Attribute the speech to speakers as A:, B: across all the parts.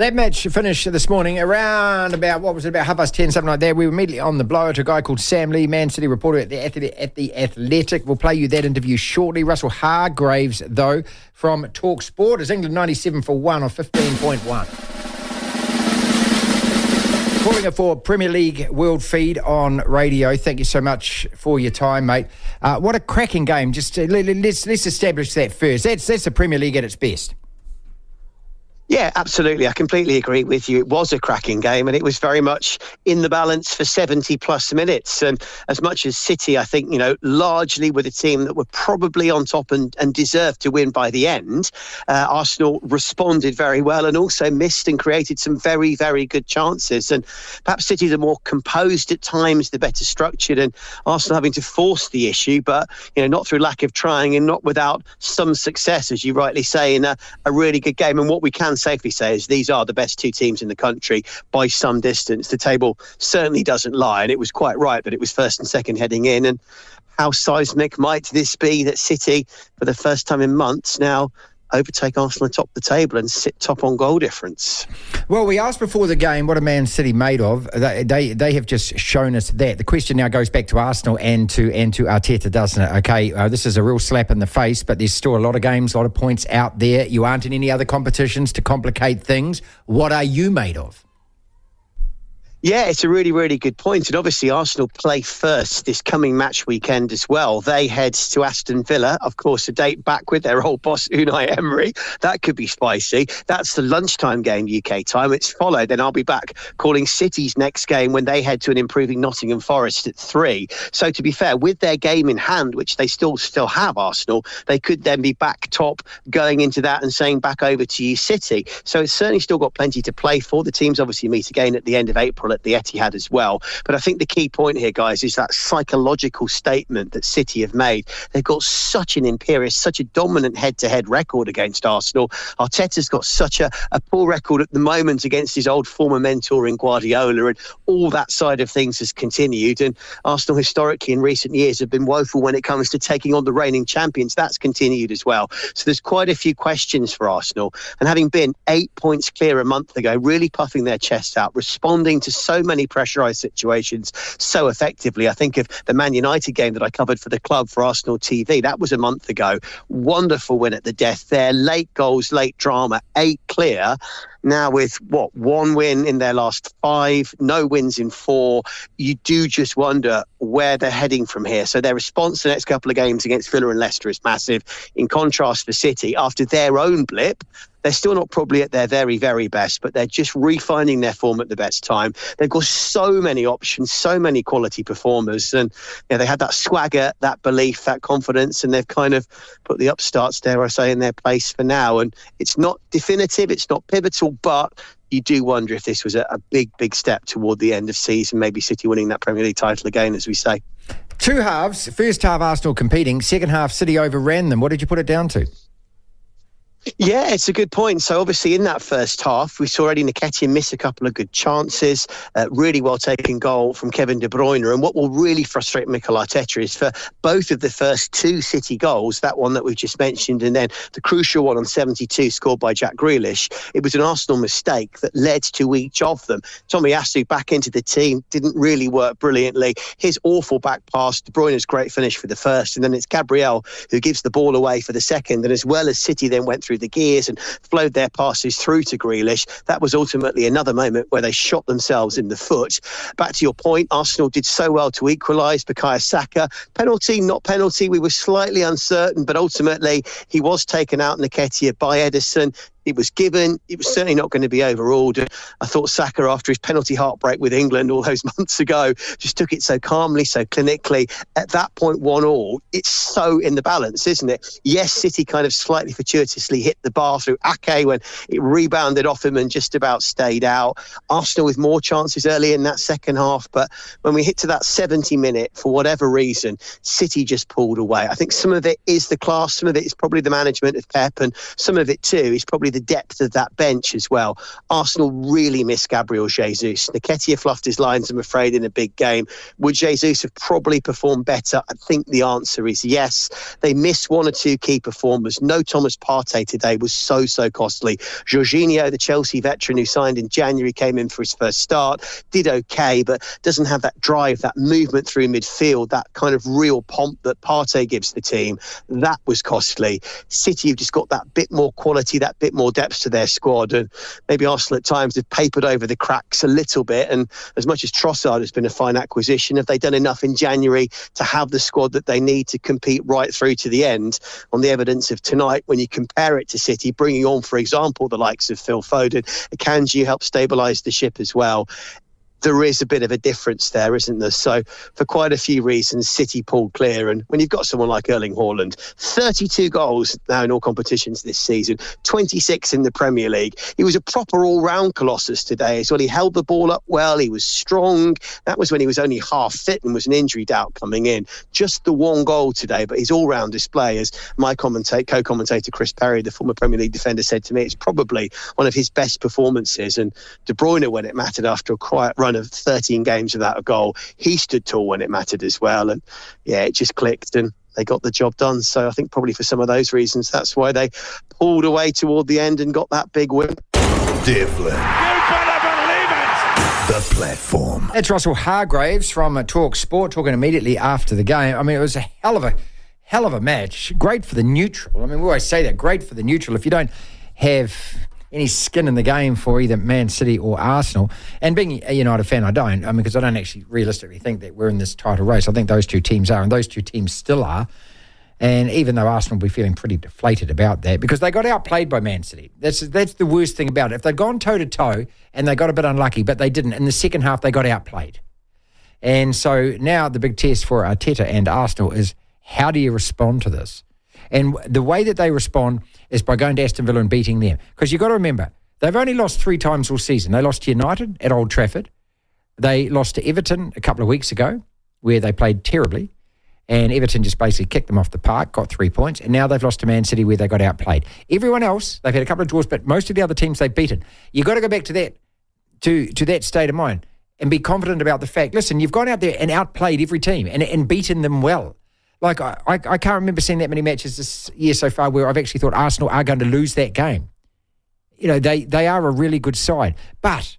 A: That match finished this morning around about, what was it, about half past 10, something like that. We were immediately on the blower to a guy called Sam Lee, Man City reporter at the, at the Athletic. We'll play you that interview shortly. Russell Hargreaves, though, from talkSPORT. Is England 97 for 1 or 15.1? Calling it for Premier League World Feed on radio. Thank you so much for your time, mate. Uh, what a cracking game. Just uh, let, us let's establish that first. That's that's the Premier League at its best.
B: Yeah, absolutely. I completely agree with you. It was a cracking game and it was very much in the balance for 70 plus minutes. And as much as City, I think, you know, largely with a team that were probably on top and, and deserved to win by the end, uh, Arsenal responded very well and also missed and created some very, very good chances. And perhaps City, the more composed at times, the better structured, and Arsenal having to force the issue, but, you know, not through lack of trying and not without some success, as you rightly say, in a, a really good game. And what we can safely say is these are the best two teams in the country by some distance. The table certainly doesn't lie, and it was quite right that it was first and second heading in. And how seismic might this be that City, for the first time in months now, overtake Arsenal atop the table and sit top on goal difference.
A: Well, we asked before the game what a Man City made of. They, they, they have just shown us that. The question now goes back to Arsenal and to and to Arteta, doesn't it? Okay, uh, this is a real slap in the face, but there's still a lot of games, a lot of points out there. You aren't in any other competitions to complicate things. What are you made of?
B: Yeah, it's a really, really good point. And obviously, Arsenal play first this coming match weekend as well. They head to Aston Villa, of course, a date back with their old boss, Unai Emery. That could be spicy. That's the lunchtime game, UK time. It's followed. Then I'll be back calling City's next game when they head to an improving Nottingham Forest at three. So, to be fair, with their game in hand, which they still still have, Arsenal, they could then be back top going into that and saying back over to you, City. So, it's certainly still got plenty to play for. The teams obviously meet again at the end of April at the Etihad as well. But I think the key point here, guys, is that psychological statement that City have made. They've got such an imperious, such a dominant head-to-head record against Arsenal. Arteta's got such a, a poor record at the moment against his old former mentor in Guardiola, and all that side of things has continued. And Arsenal historically in recent years have been woeful when it comes to taking on the reigning champions. That's continued as well. So there's quite a few questions for Arsenal. And having been eight points clear a month ago, really puffing their chests out, responding to so many pressurised situations so effectively. I think of the Man United game that I covered for the club for Arsenal TV. That was a month ago. Wonderful win at the death there. Late goals, late drama, eight clear. Now, with what one win in their last five, no wins in four, you do just wonder where they're heading from here. So, their response to the next couple of games against Villa and Leicester is massive. In contrast, for City, after their own blip, they're still not probably at their very, very best, but they're just refining their form at the best time. They've got so many options, so many quality performers, and you know, they had that swagger, that belief, that confidence, and they've kind of put the upstarts, dare I say, in their place for now. And it's not definitive, it's not pivotal, but you do wonder if this was a, a big, big step toward the end of season, maybe City winning that Premier League title again, as we say.
A: Two halves. First half, Arsenal competing. Second half, City overran them. What did you put it down to?
B: Yeah, it's a good point. So obviously, in that first half, we saw Eddie Nketiah miss a couple of good chances. Uh, really well taken goal from Kevin De Bruyne. And what will really frustrate Mikel Arteta is for both of the first two City goals, that one that we've just mentioned, and then the crucial one on 72 scored by Jack Grealish. It was an Arsenal mistake that led to each of them. Tomiyasu back into the team didn't really work brilliantly. His awful back pass, De Bruyne's great finish for the first, and then it's Gabriel who gives the ball away for the second. And as well as City then went through the gears and flowed their passes through to Grealish. That was ultimately another moment where they shot themselves in the foot. Back to your point, Arsenal did so well to equalise. Bukayo Saka, penalty, not penalty. We were slightly uncertain, but ultimately he was taken out, in Nketiah, by Ederson it was given. It was certainly not going to be overruled. I thought Saka, after his penalty heartbreak with England all those months ago, just took it so calmly, so clinically. At that point, one all, it's so in the balance, isn't it? Yes, City kind of slightly fortuitously hit the bar through Ake when it rebounded off him and just about stayed out. Arsenal with more chances early in that second half, but when we hit to that 70 minute, for whatever reason, City just pulled away. I think some of it is the class, some of it is probably the management of Pep, and some of it too is probably the depth of that bench as well. Arsenal really miss Gabriel Jesus. Nketiah fluffed his lines, I'm afraid, in a big game. Would Jesus have probably performed better? I think the answer is yes. They missed one or two key performers. No Thomas Partey today was so, so costly. Jorginho, the Chelsea veteran who signed in January, came in for his first start, did okay, but doesn't have that drive, that movement through midfield, that kind of real pomp that Partey gives the team. That was costly. City have just got that bit more quality, that bit more depth to their squad. And maybe Arsenal at times have papered over the cracks a little bit. And as much as Trossard has been a fine acquisition, have they done enough in January to have the squad that they need to compete right through to the end? On the evidence of tonight, when you compare it to City, bringing on, for example, the likes of Phil Foden, Akanji helped stabilise the ship as well there is a bit of a difference there, isn't there? So, for quite a few reasons, City pulled clear. And when you've got someone like Erling Haaland, 32 goals now in all competitions this season, 26 in the Premier League. He was a proper all round Colossus today as well. He held the ball up well, he was strong. That was when he was only half fit and was an injury doubt coming in. Just the one goal today, but his all round display, as my co commentator Chris Perry, the former Premier League defender, said to me, it's probably one of his best performances. And De Bruyne, when it mattered after a quiet run, run of 13 games without a goal. He stood tall when it mattered as well. And yeah, it just clicked and they got the job done. So I think probably for some of those reasons, that's why they pulled away toward the end and got that big win.
C: Devlin. The platform.
A: That's Russell Hargreaves from talkSPORT talking immediately after the game. I mean, it was a hell of a hell of a match. Great for the neutral. I mean, we always say that. Great for the neutral. If you don't have any skin in the game for either Man City or Arsenal. And being a United fan, I don't. I mean, because I don't actually realistically think that we're in this title race. I think those two teams are, and those two teams still are. And even though Arsenal will be feeling pretty deflated about that because they got outplayed by Man City. That's that's the worst thing about it. If they'd gone toe to toe and they got a bit unlucky, but they didn't. In the second half, they got outplayed. And so now the big test for Arteta and Arsenal is how do you respond to this? And the way that they respond is by going to Aston Villa and beating them. Because you've got to remember, they've only lost three times all season. They lost to United at Old Trafford. They lost to Everton a couple of weeks ago, where they played terribly. And Everton just basically kicked them off the park, got three points. And now they've lost to Man City, where they got outplayed. Everyone else, they've had a couple of draws, but most of the other teams they've beaten. You've got to go back to that, to, to that state of mind and be confident about the fact. Listen, you've gone out there and outplayed every team and, and beaten them well. Like I, I, can't remember seeing that many matches this year so far where I've actually thought Arsenal are going to lose that game. You know, they they are a really good side, but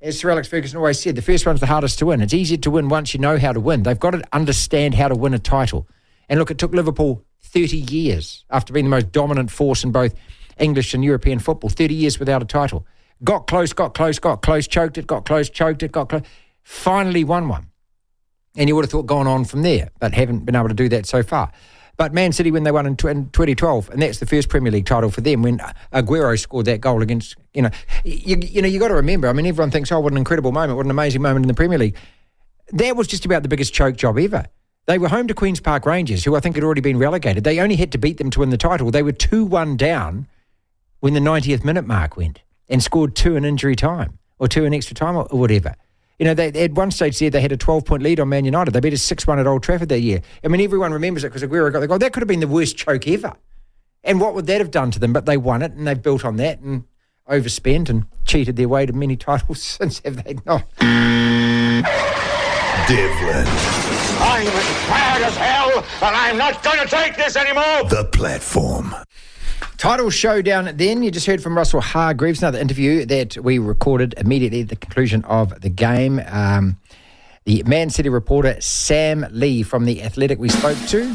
A: as Sir Alex Ferguson always said, the first one's the hardest to win. It's easier to win once you know how to win. They've got to understand how to win a title. And look, it took Liverpool 30 years after being the most dominant force in both English and European football, 30 years without a title. Got close, got close, got close, choked it, got close, choked it, got close. Finally won one. And you would have thought gone on from there, but haven't been able to do that so far. But Man City, when they won in 2012, and that's the first Premier League title for them, when Aguero scored that goal against, you know, you, you know, you got to remember. I mean, everyone thinks, oh, what an incredible moment, what an amazing moment in the Premier League. That was just about the biggest choke job ever. They were home to Queens Park Rangers, who I think had already been relegated. They only had to beat them to win the title. They were 2 1 down when the 90th minute mark went and scored two in injury time or two in extra time or whatever. You know, they, at one stage there, they had a 12 point lead on Man United. They beat us 6 1 at Old Trafford that year. I mean, everyone remembers it because Aguero got the goal. That could have been the worst choke ever. And what would that have done to them? But they won it and they've built on that and overspent and cheated their way to many titles since, have they not?
C: Devlin.
D: I'm as bad as hell, and I'm not going to take this anymore.
C: The platform.
A: Title showdown then. You just heard from Russell Hargreaves, another interview that we recorded immediately at the conclusion of the game. Um, the Man City reporter Sam Lee from The Athletic we spoke to.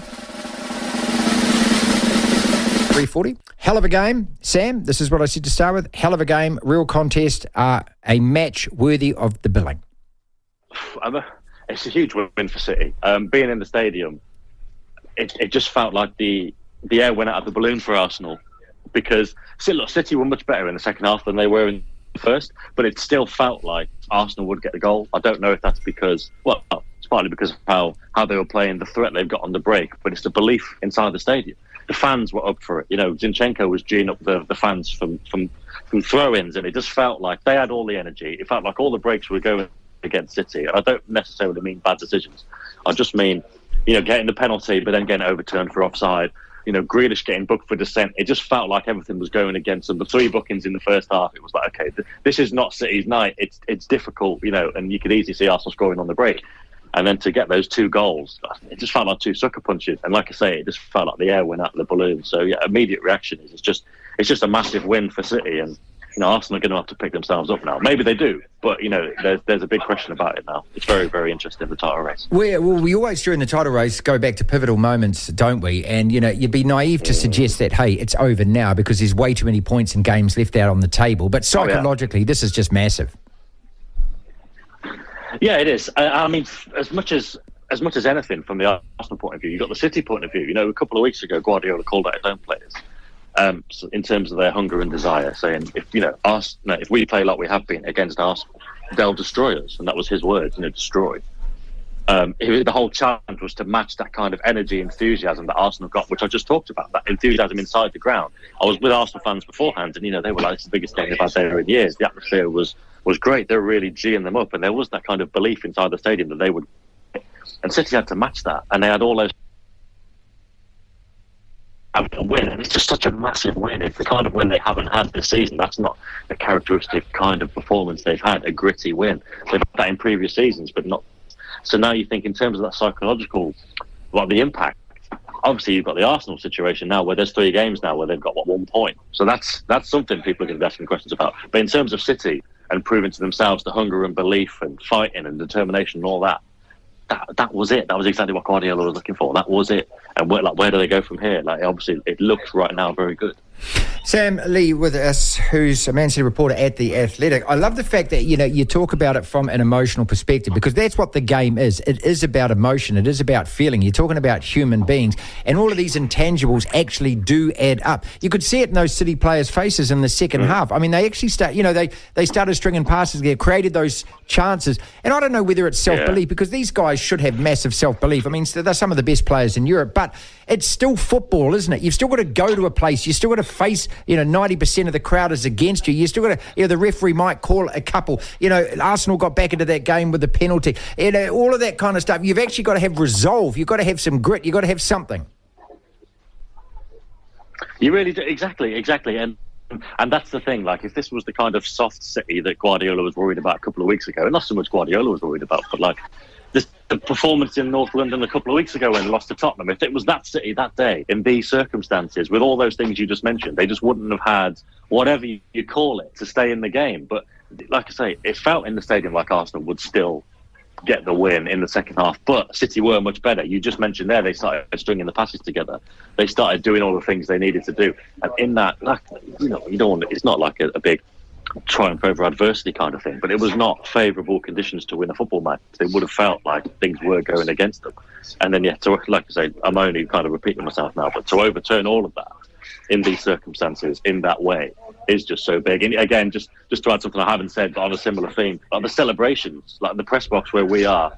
A: 340. Hell of a game, Sam. This is what I said to start with. Hell of a game, real contest, uh, a match worthy of the billing.
E: It's a huge win for City. Um, being in the stadium, it, it just felt like the the air went out of the balloon for Arsenal because City were much better in the second half than they were in the first, but it still felt like Arsenal would get the goal. I don't know if that's because, well, it's partly because of how, how they were playing, the threat they've got on the break, but it's the belief inside the stadium. The fans were up for it. You know, Zinchenko was geeing up the, the fans from, from, from throw ins, and it just felt like they had all the energy. It felt like all the breaks were going against City. And I don't necessarily mean bad decisions. I just mean, you know, getting the penalty, but then getting overturned for offside you know, Grealish getting booked for dissent. It just felt like everything was going against them. The three bookings in the first half, it was like, okay, th- this is not City's night. It's it's difficult, you know, and you could easily see Arsenal scoring on the break. And then to get those two goals, it just felt like two sucker punches. And like I say, it just felt like the air went out of the balloon. So yeah, immediate reaction is it's just it's just a massive win for City, and you know Arsenal are going to have to pick themselves up now. Maybe they do, but you know there's there's a big question about it now. It's very very interesting the title race.
A: We, well, we always during the title race go back to pivotal moments, don't we? And you know, you'd be naive to suggest that hey, it's over now because there's way too many points and games left out on the table. But
E: Oh, yeah.
A: psychologically, this is just massive.
E: Yeah, it is. I, I mean, as much as as much as anything from the Arsenal point of view, you've got the City point of view. You know, a couple of weeks ago, Guardiola called out his own players um, in terms of their hunger and desire, saying, if you know, Ars- no, if we play like we have been against Arsenal, they'll destroy us, and that was his words. You know, destroy. Um, he- the whole challenge was to match that kind of energy, enthusiasm that Arsenal got, which I just talked about. That enthusiasm inside the ground. I was with Arsenal fans beforehand, and you know they were like, "It's the biggest game they've had there in years." The atmosphere was was great. They were really geeing them up, and there was that kind of belief inside the stadium that they would. And City had to match that, and they had all those having a win, and it's just such a massive win. It's the kind of win they haven't had this season. That's not the characteristic kind of performance they've had. A gritty win. They've had that in previous seasons, but not. So now you think in terms of that psychological, what the impact. Obviously, you've got the Arsenal situation now, where there's three games now where they've got what one point. So that's that's something people are going to be asking questions about. But in terms of City and proving to themselves the hunger and belief and fighting and determination and all that, that that was it. That was exactly what Guardiola was looking for. That was it. And where, like, where do they go from here? Like, obviously, it looks right now very good.
A: Sam Lee with us, who's a Man City reporter at The Athletic. I love the fact that, you know, you talk about it from an emotional perspective because that's what the game is. It is about emotion. It is about feeling. You're talking about human beings and all of these intangibles actually do add up. You could see it in those City players' faces in the second mm. half. I mean, they actually start, you know, they, they started stringing passes there, created those chances. And I don't know whether it's self-belief because these guys should have massive self-belief. I mean, they're some of the best players in Europe, but it's still football, isn't it? You've still got to go to a place. You've still got to face, you know, 90% of the crowd is against you. You still got to, you know, the referee might call a couple. You know, Arsenal got back into that game with the penalty. You know, all of that kind of stuff. You've actually got to have resolve. You've got to have some grit. You've got to have something.
E: You really do exactly, exactly, and and that's the thing. Like, if this was the kind of soft City that Guardiola was worried about a couple of weeks ago, and not so much Guardiola was worried about, but like this, the performance in North London a couple of weeks ago when they lost to Tottenham. If it was that City that day in these circumstances, with all those things you just mentioned, they just wouldn't have had whatever you, you call it to stay in the game. But like I say, it felt in the stadium like Arsenal would still get the win in the second half. But City were much better. You just mentioned there they started stringing the passes together. They started doing all the things they needed to do. And in that, like, you know, you don't. Want, it's not like a, a big triumph over adversity kind of thing. But it was not favourable conditions to win a football match. They would have felt like things were going against them. And then yeah, to like I say, I'm only kind of repeating myself now, but to overturn all of that in these circumstances in that way is just so big. And again, just just to add something I haven't said, but on a similar theme, like the celebrations, like the press box where we are.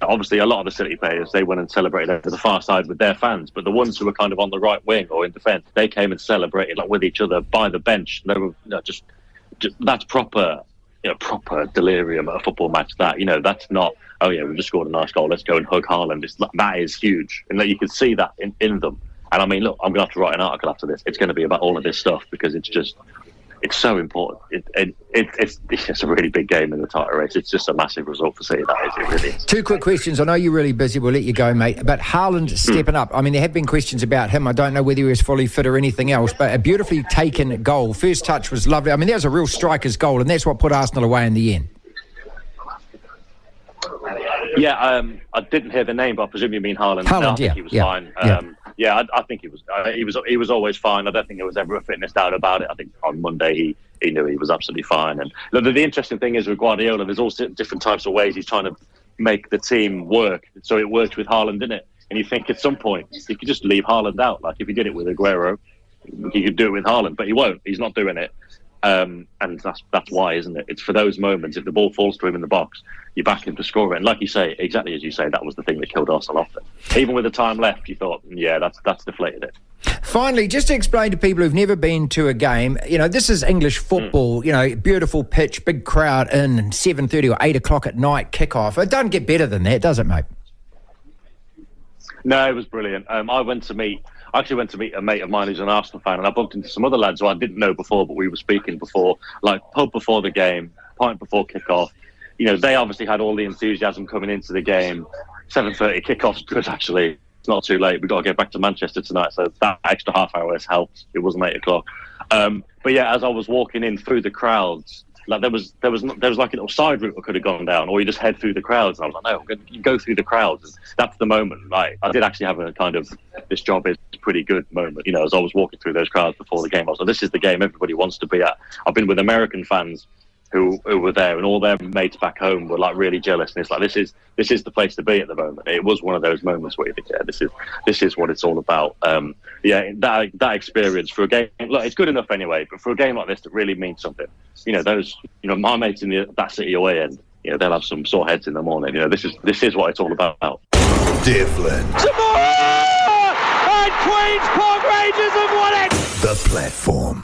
E: Obviously, a lot of the City players they went and celebrated over the far side with their fans, but the ones who were kind of on the right wing or in defence, they came and celebrated like with each other by the bench. They were you know, just, just that's proper, you know, proper delirium at a football match. That you know, that's not. Oh yeah, we've just scored a nice goal. Let's go and hug Haaland. It's, that is huge, and that you can see that in, in them. And I mean, look, I'm going to have to write an article after this. It's going to be about all of this stuff because it's just, it's so important. It, it, it, it's, it's just a really big game in the title race. It's just a massive result for City. That is, it really is.
A: Two quick questions. I know you're really busy. We'll let you go, mate. But Haaland stepping up. I mean, there have been questions about him. I don't know whether he was fully fit or anything else, but a beautifully taken goal. First touch was lovely. I mean, that was a real striker's goal, and that's what put Arsenal away in the end.
E: Yeah, um, I didn't hear the name, but I presume you mean Haaland.
A: Haaland,
E: No, I think
A: yeah,
E: he was
A: yeah,
E: fine. Um, yeah, I, I think he was. Uh, he was. He was always fine. I don't think there was ever a fitness doubt about it. I think on Monday he, he knew he was absolutely fine. And the, the interesting thing is with Guardiola, there's all different types of ways he's trying to make the team work. So it worked with Haaland, didn't it? And you think at some point you could just leave Haaland out. Like if he did it with Aguero, he could do it with Haaland, but he won't. He's not doing it. Um, and that's that's why, isn't it? It's for those moments. If the ball falls to him in the box, you back him to score it. And like you say, exactly as you say, that was the thing that killed Arsenal off. It. Even with the time left, you thought, yeah, that's that's deflated it.
A: Finally, just to explain to people who've never been to a game, you know, this is English football. You know, beautiful pitch, big crowd in, seven thirty or eight o'clock at night kickoff. It doesn't get better than that, does it, mate?
E: No, it was brilliant. Um, I went to meet. I actually went to meet a mate of mine who's an Arsenal fan, and I bumped into some other lads who I didn't know before, but we were speaking before, like pub before the game, pint before kickoff. You know, they obviously had all the enthusiasm coming into the game. 7:30 kickoff's good actually. It's not too late. We've got to get back to Manchester tonight, so that extra half hour has helped. It wasn't eight o'clock. Um, but yeah, as I was walking in through the crowds, like there was there was there was like a little side route I could have gone down, or you just head through the crowds. And I was like, no, you go through the crowds. That's the moment. Like I did actually have a kind of this job is pretty good moment. You know, as I was walking through those crowds before the game, I was like, this is the game everybody wants to be at. I've been with American fans who, who were there, and all their mates back home were like really jealous. And it's like this is this is the place to be at the moment. It was one of those moments where you think, yeah, this is this is what it's all about. Um, yeah, that that experience for a game, look, it's good enough anyway. But for a game like this to really mean something, you know, those you know my mates in the, that city away end, you know, they'll have some sore heads in the morning. You know, this is this is what it's all about.
C: Devlin.
D: Tomorrow! And Queen's Park Rangers have won it!
C: The platform.